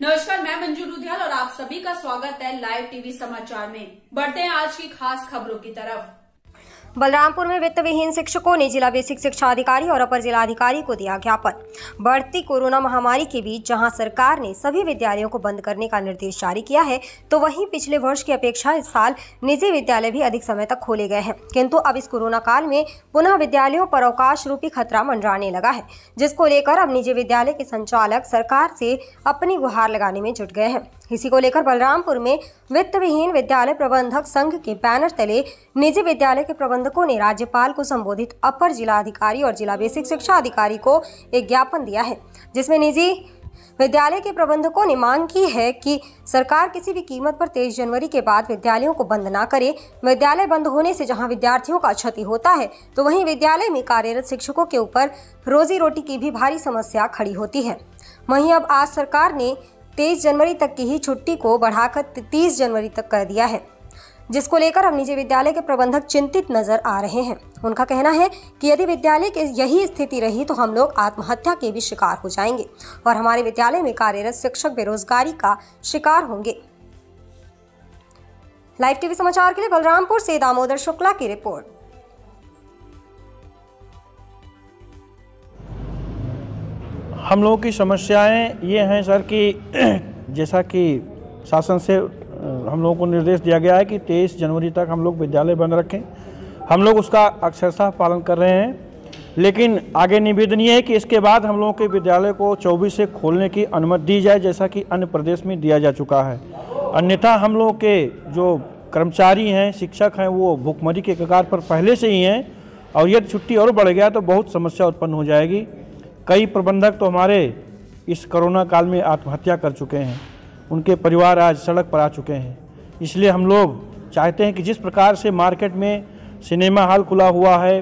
नमस्कार, मैं मंजू रुधियाल और आप सभी का स्वागत है लाइव टीवी समाचार में। बढ़ते हैं आज की खास खबरों की तरफ़। बलरामपुर में वित्त विहीन शिक्षकों ने जिला बेसिक शिक्षा अधिकारी और अपर जिला अधिकारी को दिया ज्ञापन। बढ़ती कोरोना महामारी के बीच जहाँ सरकार ने सभी विद्यालयों को बंद करने का निर्देश जारी किया है तो वहीं पिछले वर्ष की अपेक्षा इस साल निजी विद्यालय भी अधिक समय तक खोले गए हैं। किंतु अब इस कोरोना काल में पुनः विद्यालयों पर अवकाश रूपी खतरा मंडराने लगा है, जिसको लेकर अब निजी विद्यालय के संचालक सरकार से अपनी गुहार लगाने में जुट गए हैं। इसी को लेकर बलरामपुर में वित्त विहीन विद्यालय प्रबंधक संघ के बैनर तले निजी विद्यालय के प्रबंधकों ने राज्यपाल को संबोधित अपर जिला अधिकारी और जिला बेसिक शिक्षा अधिकारी को एक ज्ञापन दिया है, जिसमें निजी विद्यालय के प्रबंधकों ने मांग की है कि सरकार किसी भी कीमत पर तेईस जनवरी के बाद विद्यालयों को बंद न करे। विद्यालय बंद होने से जहाँ विद्यार्थियों का क्षति होता है तो वहीं विद्यालय में कार्यरत शिक्षकों के ऊपर रोजी रोटी की भी भारी समस्या खड़ी होती है। वहीं अब आज सरकार ने तेईस जनवरी तक की ही छुट्टी को बढ़ाकर तीस जनवरी तक कर दिया है, जिसको लेकर अब निजी विद्यालय के प्रबंधक चिंतित नज़र आ रहे हैं। उनका कहना है कि यदि विद्यालय की यही स्थिति रही तो हम लोग आत्महत्या के भी शिकार हो जाएँगे और हमारे विद्यालय में कार्यरत शिक्षक बेरोजगारी का शिकार होंगे। लाइव टीवी समाचार के लिए बलरामपुर से दामोदर शुक्ला की रिपोर्ट। हम लोगों की समस्याएँ ये हैं सर कि जैसा कि शासन से हम लोगों को निर्देश दिया गया है कि 23 जनवरी तक हम लोग विद्यालय बंद रखें। हम लोग उसका अक्षरशः पालन कर रहे हैं। लेकिन आगे निवेदन ये है कि इसके बाद हम लोगों के विद्यालय को 24 से खोलने की अनुमति दी जाए, जैसा कि अन्य प्रदेश में दिया जा चुका है। अन्यथा हम लोगों के जो कर्मचारी हैं, शिक्षक हैं, वो भूखमरी के कगार पर पहले से ही हैं और यदि छुट्टी और बढ़ गया तो बहुत समस्या उत्पन्न हो जाएगी। कई प्रबंधक तो हमारे इस कोरोना काल में आत्महत्या कर चुके हैं। उनके परिवार आज सड़क पर आ चुके हैं। इसलिए हम लोग चाहते हैं कि जिस प्रकार से मार्केट में सिनेमा हॉल खुला हुआ है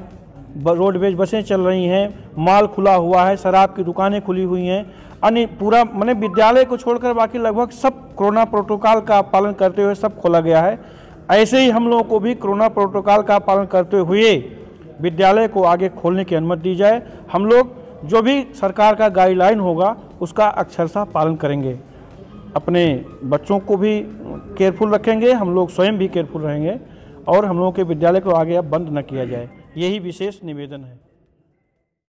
रोडवेज़ बसें चल रही हैं, माल खुला हुआ है, शराब की दुकानें खुली हुई हैं अन्य पूरा मैंने विद्यालय को छोड़कर बाकी लगभग सब कोरोना प्रोटोकॉल का पालन करते हुए सब खोला गया है। ऐसे ही हम लोगों को भी कोरोना प्रोटोकॉल का पालन करते हुए विद्यालय को आगे खोलने की अनुमति दी जाए। हम लोग जो भी सरकार का गाइडलाइन होगा, उसका अक्षरशः पालन करेंगे। अपने बच्चों को भी केयरफुल रखेंगे, हम लोग स्वयं भी केयरफुल रहेंगे, और हम लोगों के विद्यालय को आगे अब बंद न किया जाए। यही विशेष निवेदन है।